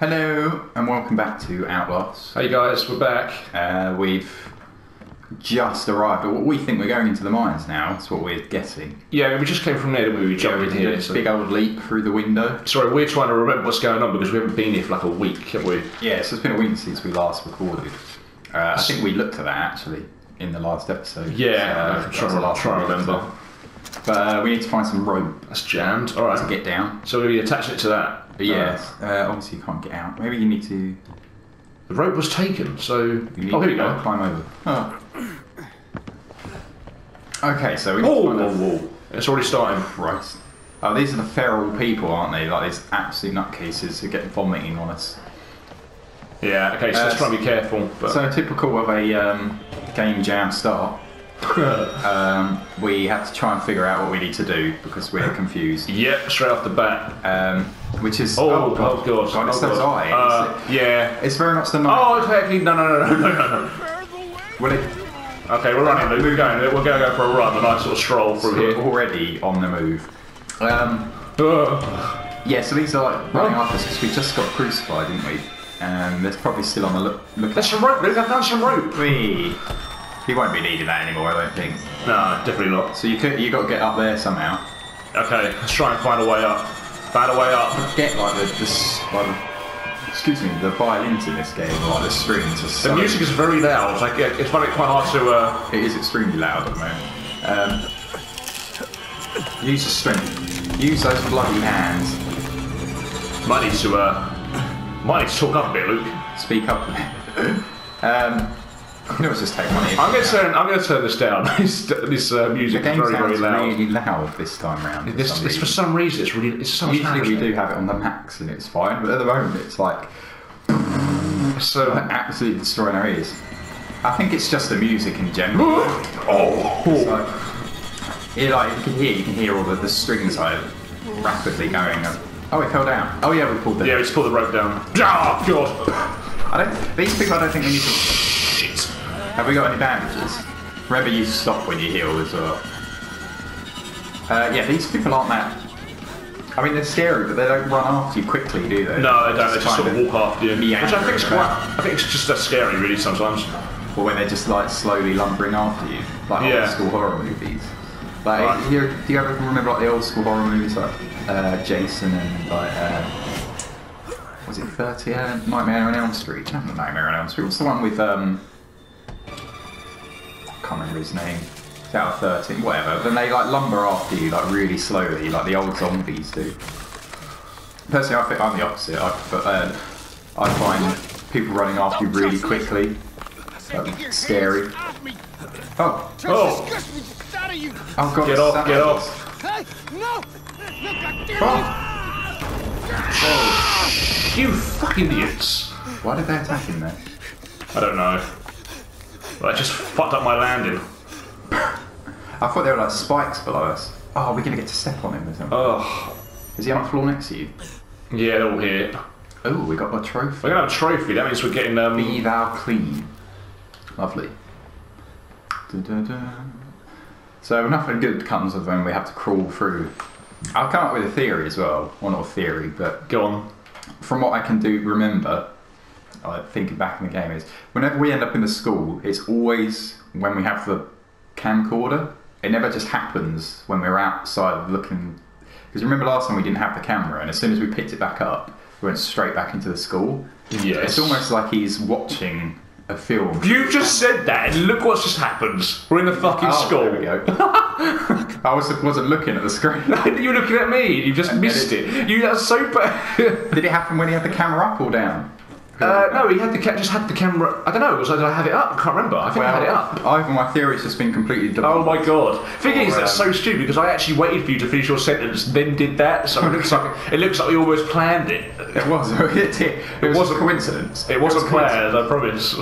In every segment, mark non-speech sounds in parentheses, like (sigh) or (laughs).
Hello, and welcome back to Outlast. Hey guys, we're back. Uh, we've just arrived what we think we're going into the mines now. That's what we're guessing. Yeah, we just came from there, didn't we? We jumped in here. a So. big old leap through the window. Sorry, we're trying to remember what's going on because we haven't been here for like a week, have we? Yeah, so it's been a week since we last recorded. Uh, I think we looked at that actually in the last episode. Yeah, So, I'm trying, the last trying to one we remember. But uh, we need to find some rope That's jammed. All to right. get down. So we're going to be attaching it to that. But yes, uh, obviously you can't get out. Maybe you need to. The rope was taken, so. You need Oh, here to we go. climb over. Oh. Okay, so we need Oh, to find a whoa, whoa. It's already starting. Christ. Oh, these are the feral people, aren't they? Like these absolute nutcases who get vomiting on us. Yeah, okay, so Uh, let's try and be careful. But So typical of a um, game jam start. Um, we have to try and figure out what we need to do because we're confused. Yep, straight off the bat. Um, which is Oh, oh, oh god. God, it's oh, those God. eyes. Uh, yeah. It's very much the night. Oh, exactly. No, no, no, no, no, no, no. Well, it, Okay, we're running. Luke. We're going. We're going to go for a run, a nice sort of stroll through we're here. already on the move. Um, yeah, so these are like running Oh. after us because we just got crucified, didn't we? And there's probably still on the look. look There's some rope, Luke. I've done some rope. We, he won't be needing that anymore, I don't think. No, definitely not. So you could, you got to get up there somehow. Okay, let's try and find a way up. Find a way up. Get like the, the, like the excuse me, the violins in this game, like the strings are The so. music is very loud. Like yeah, it's quite hard to. Uh, It is extremely loud at the moment. Um, use the strength. Use those bloody hands. might need to. Uh, might need to talk up a bit, Luke. Speak up. (laughs) um, (laughs) know, it's just take. I'm going to turn. I'm going to turn this down. (laughs) this this uh, the music is game very very sounds loud. really loud this time round. This, it's for some reason. It's really. It's so Usually we do have it on the max and it's fine, but at the moment it's like so. (laughs) absolutely destroying our ears. I think it's just the music in general. oh. Like, like you can hear, you can hear all the, the strings like rapidly going. up. Oh, it fell down. Oh yeah, we pulled them. Yeah, we just pull the rope down. Oh God. I don't. These people, I don't think we need to. Have we got any bandages? Remember, you stop when you heal as well. Uh, yeah, these people aren't that. I mean, they're scary, but they don't run after you quickly, do they? No, they don't. They just sort of walk after you. Which I think is quite. I think it's just as scary, really. Sometimes. Or when they're just like slowly lumbering after you, like Yeah. old school horror movies. Like, Right. do, you, do you ever remember like the old school horror movies like uh, Jason and like uh, was it Thirty uh, Nightmare on Elm Street? Nightmare on Elm Street. What's the one with um? I can't remember his name. It's out of thirteen, whatever. Then they like lumber after you like really slowly, like the old zombies do. Personally, I think I'm the opposite. I prefer, uh, I find people running after you really quickly. Like, scary. Oh, Oh. oh god! Get off, that get off. Hey, no! No, goddamn Oh. You fucking idiots. Why did they attack him then? I don't know. Well, I just fucked up my landing. I thought there were like spikes below us. Oh, we're gonna get to step on him or something. Oh. Is he on the floor next to you? Yeah, they're all here. Oh, we got a trophy. We're gonna have a trophy. That means we're getting um. Be thou clean. Lovely. Dun-dun-dun. So nothing good comes of when we have to crawl through. I'll come up with a theory as well. Well, not a theory, but Go on. from what I can do remember, like thinking back in the game is whenever we end up in the school, it's always when we have the camcorder. It never just happens when we're outside looking. Because remember last time we didn't have the camera, and as soon as we picked it back up, we went straight back into the school. Yes. It's almost like he's watching a film. You just said that, and look what's just happened. We're in the fucking Oh, school. There we go. (laughs) I was, wasn't looking at the screen. (laughs) You're looking at me. You just missed it. You that's so bad. Did it happen when he had the camera up or down? Uh, no, he had the ca- just had the camera. I don't know. Was I did I have it up? I can't remember. I think I had it up. Either my theory's just been completely Oh my god! Thing is, that's so stupid because I actually waited for you to finish your sentence, then did that. So it looks like it looks like we almost planned it. It was. It, (laughs) it, it was a coincidence. It wasn't was planned, I promise.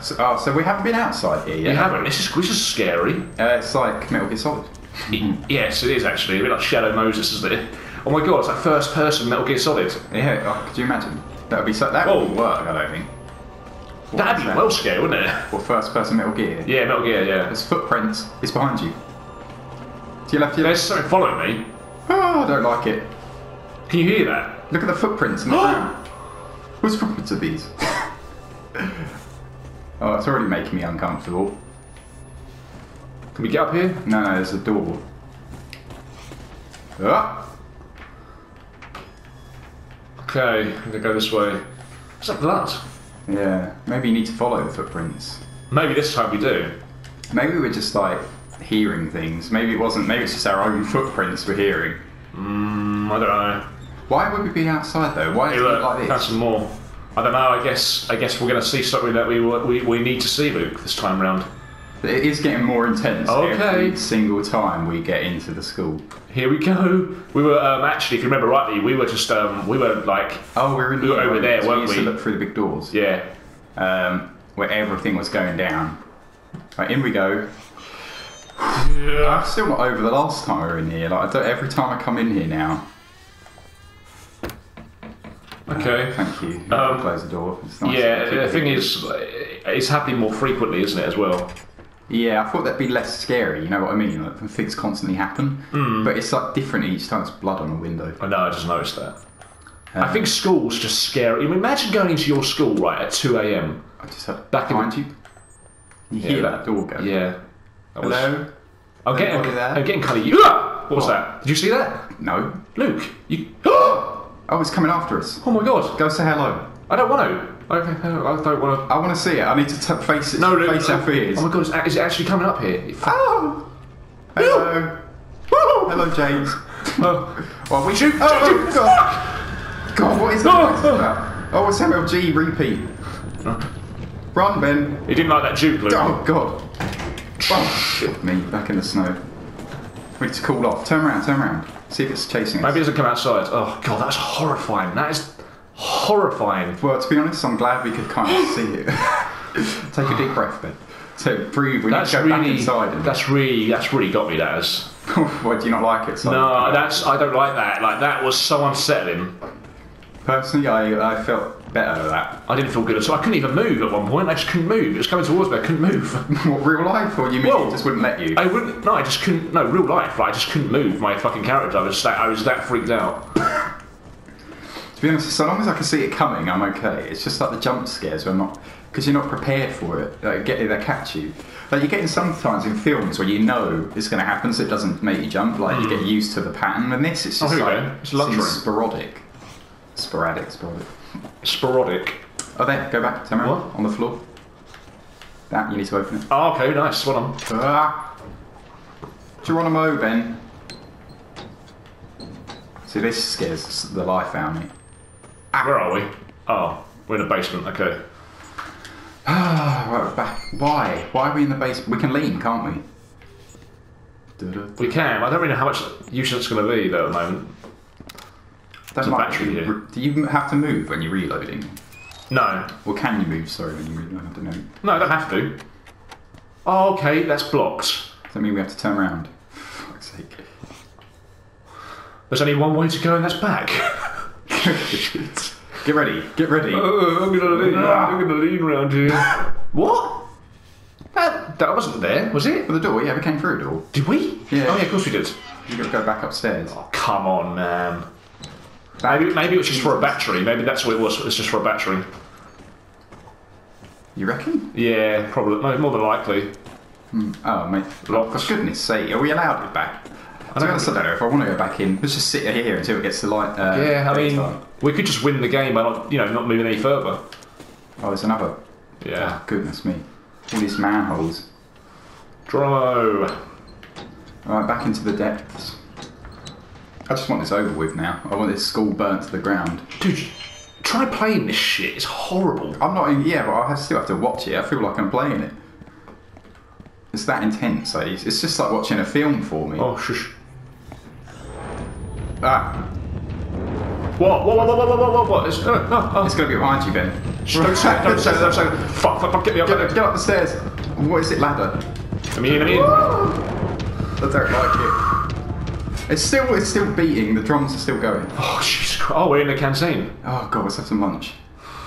So, oh, so we haven't been outside here yet. We haven't. This is this is scary. Uh, it's like Metal Gear Solid. yes, it is actually a bit like Shadow Moses, isn't it? Oh my god, it's like first person Metal Gear Solid. Yeah. Oh, could you imagine? That would be so. That Oh. wouldn't work. I don't think. That'd be well scary, wouldn't it? Or first person Metal Gear. Yeah, Metal Gear. Yeah. There's footprints. It's behind you. To your left. To your There's left. something following me. Oh, I don't like it. Can you hear that? Look at the footprints in the (gasps) ground. Whose footprints are these? (laughs) oh, it's already making me uncomfortable. Can we get up here? No, no, there's a door. Ah! Okay, I'm gonna go this way. Is that blood? Yeah, maybe you need to follow the footprints. Maybe this time we do. Maybe we're just like hearing things. Maybe it wasn't. Maybe it's just our own footprints we're hearing. Mm, I don't know. Why would we be outside though? Why Hey, is it look, like found this? some more. I don't know. I guess I guess we're gonna see something that we we, we need to see, Luke, this time round. It is getting more intense Okay. every single time we get into the school. Here we go. We were um, actually, if you remember rightly, we were just um, we were like, Oh, we're in We were over there, So weren't used we? to look through the big doors. yeah. um, where everything was going down. Right, in we go. Yeah. I'm still not over the last time we were in here. Like every time I come in here now. Okay. Thank you. Um, Close the door. It's nice Yeah. The thing is, it's happening more frequently, isn't it, as well? Yeah, I thought that'd be less scary. You know what I mean? Like things constantly happen, Hmm. but it's like different each time. It's blood on a window. I know. I just noticed that. Um, I think schools just scary. I mean, imagine going into your school right at two a.m. I just had Back in the- you. You hear that door go? Yeah. That was- Hello. I'm getting, there? I'm getting kind of. What was that? Did you see that, No. Luke? You. (gasps) Oh, it's coming after us. Oh my god! Go say hello. I don't want to. Okay, I don't want to. I want to see it. I need to t- face it. No, Luke. face our fears. Oh my god! Is, is it actually coming up here? Oh! Hello. Hello, James. Oh, Well, we Shoot, Oh, oh, God. God, what is that? Oh, What is that? Oh, it's MLG repeat. Run, Ben. he didn't like that juke, Luke. Oh, God. Oh, shit me. Back in the snow. We need to cool off. Turn around, turn around. See if it's chasing us. Maybe it doesn't come outside. Oh god, that's horrifying. That is horrifying. Well, to be honest, I'm glad we could kind of see it. (laughs) Take a deep breath, Ben. So breathe. We That's need to go back really. inside. And... That's really. That's really got me. That is. (laughs) Why do you not like it? So No, that's. I don't like that. Like that was so unsettling. Personally, I, I felt better at that. I didn't feel good at all. I couldn't even move at one point. I just couldn't move. It was coming towards me. I couldn't move. (laughs) What, real life? Or you mean Well, it just wouldn't let you? I wouldn't. No, I just couldn't. No, real life. Like, I just couldn't move my fucking character. I was that. I was that freaked out. To be honest, so long as I can see it coming, I'm okay. It's just like the jump scares where I'm not, because you're not prepared for it. Like, get they catch you. Like you're getting sometimes in films where you know it's going to happen, so it doesn't make you jump. Like you get used to the pattern. And this, it's Hmm. Oh, just like. It's seems sporadic, sporadic, sporadic. Sporadic. Oh, there, go back, around What? on the floor. That you need to open it. Oh, okay, nice. Well done. Ah. Geronimo, Ben. See, this scares the life out of me. Where are we? Oh, we're in the basement. Okay. Ah, right, we're back. Why? Why are we in the basement? We can lean, can't we? We can. I don't really know how much use it's going to be though at the moment. Don't a like battery here. Do you have to move when you're reloading? No, Or can you move, sorry, when you reload? I don't know. No, I don't have to. Oh, okay, that's blocked. Does that mean we have to turn around? (laughs) For fuck's sake. There's only one way to go, and that's back. (laughs) (laughs) get ready, get ready. Oh, I'm gonna lean. I'm ah. gonna lean around here. (laughs) what? That, that wasn't there, was it? For the door, yeah, we came through a door. Did we? Yeah. Oh yeah, of course we did. you got to go back upstairs. Oh come on, man. Maybe maybe it was just for a battery. Maybe that's what it was. It's just for a battery. You reckon? Yeah, probably. No, more than likely. Hmm. Oh, mate. Locked. For goodness sake, are we allowed it back? I don't- don't, know if I want to go back in. Let's just sit here until it gets to light. Uh, Yeah, I mean, daytime. we could just win the game by not, you know, not moving any further. Oh, there's another. Yeah. Goodness me. All these manholes. Dromo. Alright, back into the depths. I just want this over with now. I want this school burnt to the ground. Dude, try playing this shit. It's horrible. I'm not in, yeah, but I have, still have to watch it. I feel like I'm playing it. It's that intense. Like, it's just like watching a film for me. Oh, shush. Ah, What? What? What? What? What? What? What? what? It's, no, oh. it's going to be behind you, Ben. Shh, Don't say. Don't say. Don't say. Fuck, fuck, fuck. Get me up. Get, Get up the stairs. What is it, ladder? I mean, I mean. I don't like it. It's still, it's still beating. The drums are still going. Oh, Jesus Christ. Oh, we're in the canteen. Oh god, let's have some lunch.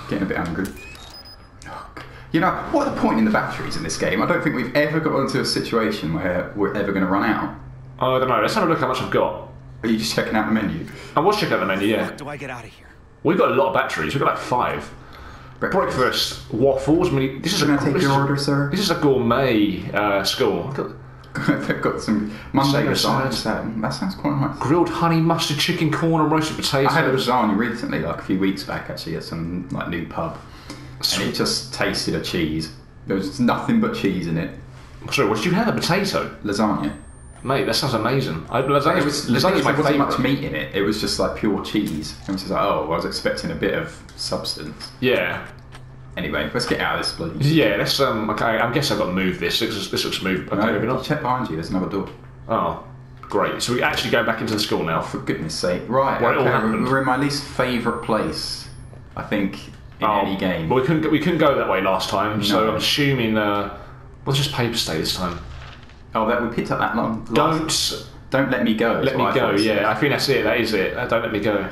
Getting a bit hungry. Oh, You know, what are the point in the batteries in this game? I don't think we've ever got into a situation where we're ever going to run out. Oh, I don't know. Let's have a look how much I've got. Are you just checking out the menu? I was checking out the menu, yeah. Do I get out of here? We've got a lot of batteries. We've got like five. Breakfast, waffles. I mean, this is a Can I take this your is a- order, sir? This is a gourmet uh, school. (laughs) They've got some Monday Potato lasagna. salad. salad. That sounds quite nice. Grilled honey mustard chicken, corn, and roasted potatoes. I had a lasagna recently, like a few weeks back, actually, at some like new pub, and it just tasted of cheese. There was nothing but cheese in it. Sorry, what did you have? A potato, Lasagna. Mate. That sounds amazing. I, lasagna It was lasagna's my wasn't much meat in it. It was just like pure cheese. And it was like, oh, I was expecting a bit of substance. Yeah, Anyway, let's get out of this bloody. yeah. Let's um. Okay, I guess I've got to move this. This, is- this looks moved. Okay, maybe not. check behind you. There's another door. Oh, great. So we actually go back into the school now. For goodness sake! Right. What all okay, happened? we're in my least favourite place. I think in Oh, any game. But we couldn't. go- We couldn't go that way last time. So No. I'm assuming. Uh, well, it's just paper stay this time. Oh, that we picked up that long. Don't Don't let me go. let me what I go. thought it said. Yeah, I think that's it. That is it. Uh, Don't let me go.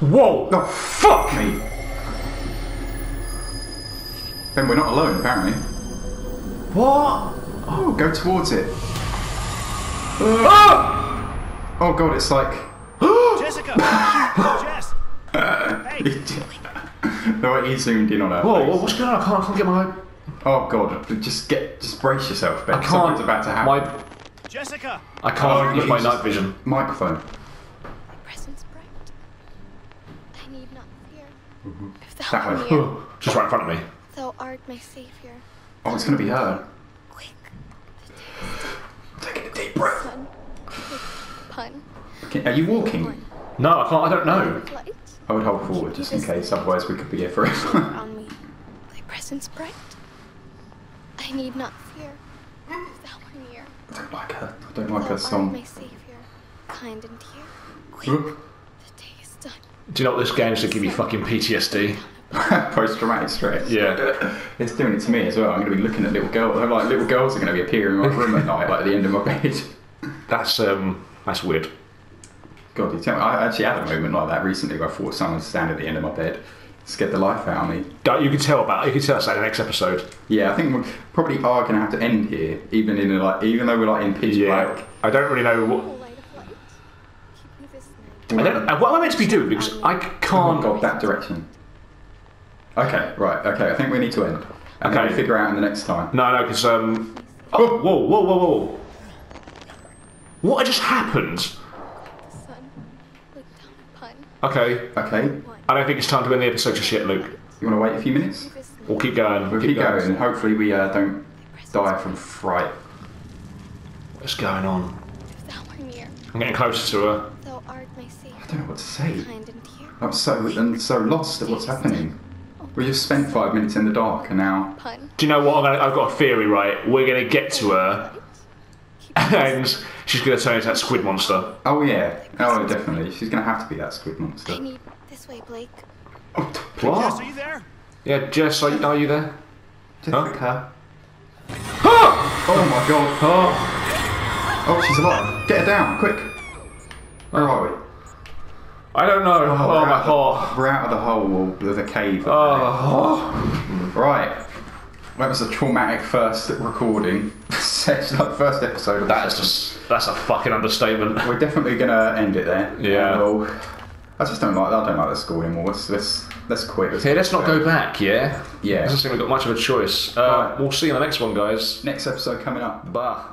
Whoa! Oh, fuck me! Then we're not alone, apparently. What? Oh, go towards it. Ah! Oh god, it's like. (gasps) Jessica! (laughs) Jess! (laughs) Hey! the way he zoomed in on her. Whoa! face. whoa, What's going on? I can't, I can't get my. Oh god, just get, just brace yourself, Ben. I can't. Something's about to happen. My. Jessica! I can't Oh, use my night vision. Microphone. presence bright. I need not fear. Mm-hmm. If thou That art way. near, (laughs) Just right in front of me. thou art my savior. Oh, it's gonna be her. Quick, Taking a deep breath. pun, pun, Okay, Are you walking? No, I can't. I don't know. I would hold forward just in case, otherwise we could be here forever. (laughs) Around me, thy presence bright. I need not fear. If thou art near, I don't like her. I don't like thou her art song. my savior. Kind and dear. Quick, the day is done. Do you know what this game's to give you fucking PTSD? (laughs) Post-traumatic stress. Yeah. (laughs) It's doing it to me as well. I'm going to be looking at little girls. I'm like, little girls are going to be appearing in my room at night, like at the end of my bed. (laughs) That's um. That's weird. God, you tell me. I actually had a moment like that recently where I thought someone was standing at the end of my bed. Scared the life out of me. You can tell about. You can tell us that in the next episode. Yeah, I think we probably are going to have to end here, even in a, like, even though we're like in pitch Yeah. black. I don't really know what. O light of light, keep me this night. I don't. uh, What am I meant to be doing? Because I can't. God, that direction. Okay, right. Okay, I think we need to end. And Okay. figure out in the next time. No, no, because um. Oh, whoa, whoa, whoa, whoa! What just happened? The sun, look down upon. Okay, Okay, I don't think it's time to end the episode just yet, Luke. you want to wait a few minutes? this. We'll keep going. We'll keep going, and hopefully we uh, don't die from fright. What's going on? If thou art near, I'm getting closer to her. thou art my savior. I don't know what to say. Kind and dear. I'm so and so lost at what's happening. We just spent five minutes in the dark, and now Do you know what? I'm gonna, I've got a theory, right? We're gonna get to her, Keep me this and she's gonna turn into that squid monster. oh yeah, oh definitely, she's gonna have to be that squid monster. need this way, Blake. Oh, Jess, What? are you there? Yeah, Jess, are you, are you there? Jessica. Oh my god. Oh, Oh, she's alive. Get her down, quick. Where are we? I don't know. Oh, oh we're my out of heart. We're out of the hole of the cave. Oh, Right. That was a traumatic first recording. (laughs) Session, like first episode of that is just that's a fucking understatement. (laughs) We're definitely gonna end it there. Yeah. Well, I just don't like. I don't like the school anymore. Let's let's, let's quit. Okay, let's not go back. Yeah. Yeah. I don't think we've got much of a choice. Uh, Right. We'll see you in the next one, guys. Next episode coming up. Bye.